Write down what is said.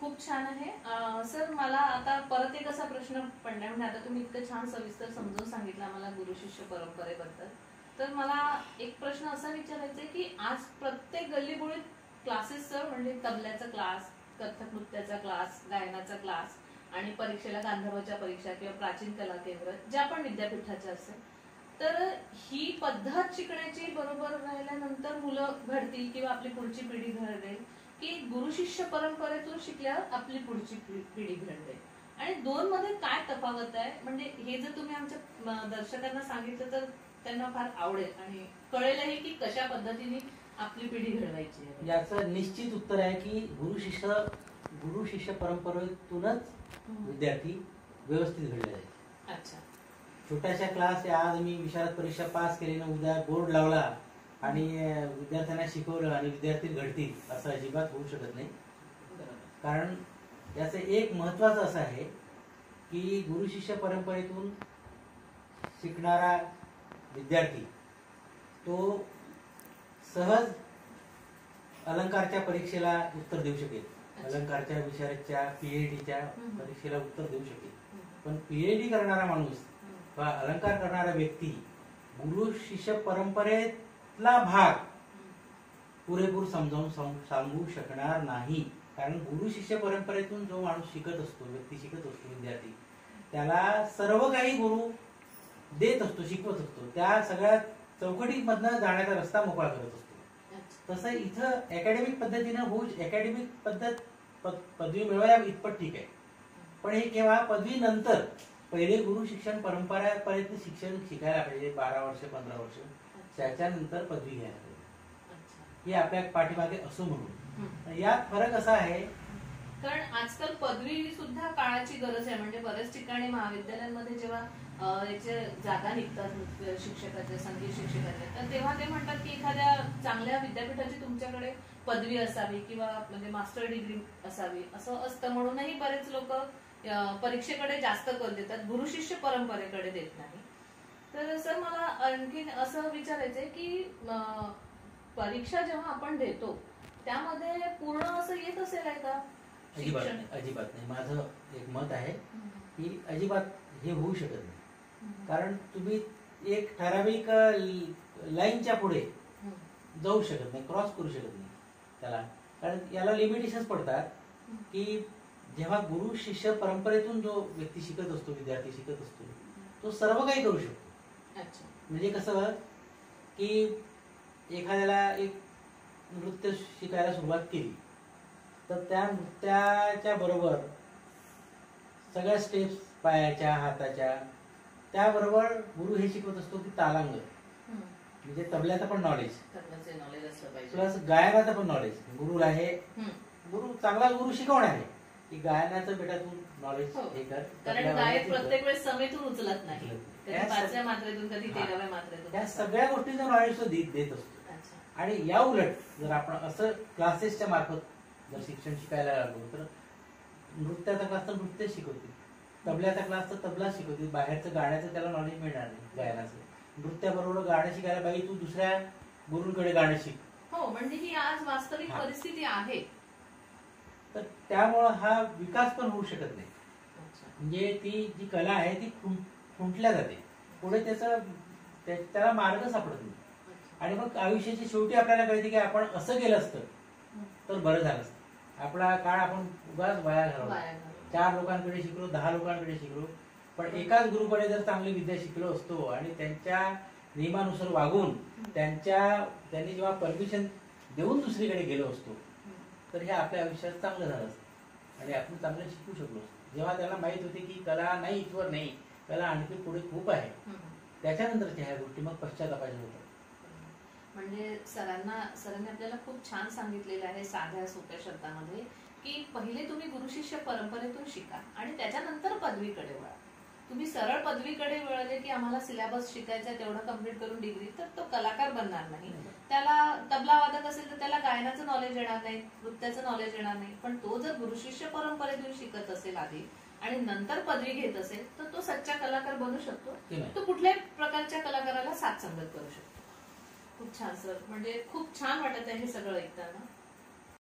खूप छान आहे. सर मला आता परत एक असा प्रश्न पडला म्हणजे आता तुम्ही इतकं छान सविस्तर समजून सांगितलं मला गुरु शिष्य परंपरेबद्दल. तर मला एक प्रश्न असा विचारायचा आहे की आज प्रत्येक गल्लीबोळीत क्लासेस सर म्हणजे तबल्याचा क्लास कथक नृत्याचा क्लास गायनाचा क्लास आणि परीक्षेला गांधर्वाच्या परीक्षा किंवा प्राचीन कला केंद्र ज्या पण विद्यापीठाच्या असेल. तर ही पद्धत शिकण्याची बरोबर राहिल्यानंतर मुलं घडतील किंवा आपली पुढची पिढी घडेल की गुरु शिष्य परंपरेतून शिकल्यावर आपली पुढची पिढी घडते. आणि दोन मध्ये काय तफावत आहे? म्हणजे हे जर तुम्ही आमच्या दर्शकांना सांगितलं तर त्यांना फार आवडेल. आणि कळेलही की कशा पद्धतीने आपली पिढी घडवायची याचं निश्चित उत्तर आहे की गुरु शिष्य गुरु शिष्य परंपरेतूनच विद्यार्थी व्यवस्थित घडले आहेत. अच्छा. छोट्याशा क्लास आज मी विशारद परीक्षा पास केली ना उद्या बोर्ड लावला. आणि विद्यार्थ्यांना शिकवलं आणि विद्यार्थी घडतील असं अजिबात होऊ शकत नाही कारण याचं एक महत्वाचं असं आहे की गुरु शिष्य परंपरेतून शिकणारा विद्यार्थी तो सहज अलंकारच्या परीक्षेला उत्तर देऊ शकेल. अलंकारच्या विशारदच्या पीएचडीच्या. परीक्षेला उत्तर देऊ शकेल. पण पीएचडी करणारा माणूस. किंवा अलंकार करणारा व्यक्ती गुरु शिष्य परंपरेतला भाग पुरेपूर समजावून सांगू शकणार नाही. कारण गुरु शिष्य परंपरेतून जो माणूस शिकत असतो व्यक्ती शिकत असतो विद्यार्थी त्याला सर्व काही गुरु देत असतो शिकवत असतो. त्या सगळ्या चौकटीमधनं जाण्याचा रस्ता मोकळा करत असतो. तसं इथं अकॅडमिक पद्धतीनं होऊ अकॅडमिक पद्धत पदवी मिळवायला इतपत ठीक आहे. पण हे केव्हा? पदवी नंतर. पहिले गुरु शिक्षण परंपरापर्यंत शिक्षण शिकायला पाहिजे बारा वर्ष पंधरा वर्ष. त्याच्यानंतर पदवी घ्यायला. ही आपल्या पाठीमागे असो म्हणून. यात फरक असा आहे कारण आजकाल पदवी सुद्धा काळाची गरज आहे. म्हणजे बऱ्याच ठिकाणी महाविद्यालयांमध्ये जेव्हा याचे जागा निघतात शिक्षकाच्या संगीत शिक्षकाच्या तर तेव्हा ते म्हणतात की एखाद्या चांगल्या विद्यापीठाची तुमच्याकडे पदवी असावी किंवा म्हणजे मास्टर डिग्री असावी. असं असतं म्हणूनही बरेच लोक परीक्षेकडे जास्त कल देतात. गुरु शिष्य परंपरेकडे देत नाही तर सर मला आणखीन असं विचारायचंय की परीक्षा जेव्हा आपण देतो त्यामध्ये पूर्ण असं येत असेल आहे का? अजिबात शिक्षण? अजिबात नाही. माझं एक मत आहे. की अजिबात हे होऊ शकत नाही. कारण तुम्ही एक ठराविक लाईनच्या पुढे हम्म. जाऊ शकत नाही क्रॉस करू शकत नाही त्याला. कारण याला लिमिटेशन्स पडतात की जेव्हा गुरु शिष्य परंपरेतून जो व्यक्ती शिकत असतो विद्यार्थी शिकत असतो तो सर्व काही करू शकतो. म्हणजे कसं की एखाद्याला एक नृत्य शिकायला सुरुवात केली तर त्या नृत्याच्या बरोबर सगळ्या स्टेप्स पायाच्या हाताच्या त्याबरोबर गुरु हे शिकवत असतो की तालांग. म्हणजे तबल्याचं पण नॉलेज नॉलेज असलं पाहिजे. प्लस गायनाचं पण नॉलेज गुरु आहे. गुरु चांगला गुरु शिकवणार. आहे की गायनाचं बेटा तू नॉलेज हो. हे कर कारण गायक. प्रत्येक वेळेस समेतून उचलत नाही. कधी त्या पाचव्या मात्रेतून कधी हा. तेराव्या मात्रेतून त्या सगळ्या गोष्टीचं नॉलेज तो देत देत असतो अच्छा आणि या उलट जर आपण असं क्लासेसच्या मार्फत जर शिक्षण शिकायला लागलो तर नृत्याचा क्लास तर नृत्य शिकवतील तबल्याचा क्लास तर तबला शिकवतील बाहेरचं गाण्याचं त्याला नॉलेज मिळणार नाही गायनाचं नृत्याबरोबर गाणं शिकायला पाहिजे तू दुसऱ्या गुरूंकडे गाणं शिक हो म्हणजे ही आज वास्तविक हा. परिस्थिती आहे तर त्यामुळं हा विकास पण होऊ शकत नाही. म्हणजे ती जी कला आहे ती खुं- खुंटल्या जाते पुढे त्याचा त्या- त्याला मार्ग सापडत नाही. आणि मग आयुष्याच्या शेवटी आपल्याला कळते की आपण असं केलं असतं. तर बरं झालं असतं आपला काळ आपण उगाच वाया घालवला. चार लोकांकडे शिकलो दहा लोकांकडे शिकलो पण एकाच गुरुकडे जर चांगली विद्या शिकलो असतो आणि त्यांच्या नियमानुसार वागून त्यांच्या त्यांनी जेव्हा परमिशन देऊन दुसरीकडे गेलो असतो. तर हे आपल्या आयुष्यात चांगलं झालं असतं. आणि आपण चांगलं शिकू शकलो जेव्हा त्याला माहीत होते की कला नाही इथवर नाही कला आणखी पुढे खूप आहे. त्याच्यानंतरच्या ह्या गोष्टी मग पश्चातापाच्या होतात म्हणजे सरांना सरांनी आपल्याला खूप छान सांगितलेलं आहे साध्या सोप्या शब्दामध्ये की पहिले तुम्ही गुरुशिष्य परंपरेतून शिका आणि त्याच्यानंतर पदवीकडे वळा. तुम्ही सरळ पदवीकडे वळले की आम्हाला सिलेबस शिकायचा तेवढं कंप्लीट करून डिग्री तर तो कलाकार बनणार नाही. त्याला तबला वादक असेल तर त्याला गायनाचं नॉलेज येणार नाही नृत्याचं नॉलेज येणार नाही. पण तो जर गुरुशिष्य परंपरेतून शिकत असेल आधी आणि नंतर पदवी घेत असेल तर तो सच्चा कलाकार बनू शकतो? तो कुठल्याही प्रकारच्या कलाकाराला साथ संगत करू शकतो. खूप छान सर. म्हणजे खूप छान वाटत आहे हे सगळं ऐकताना.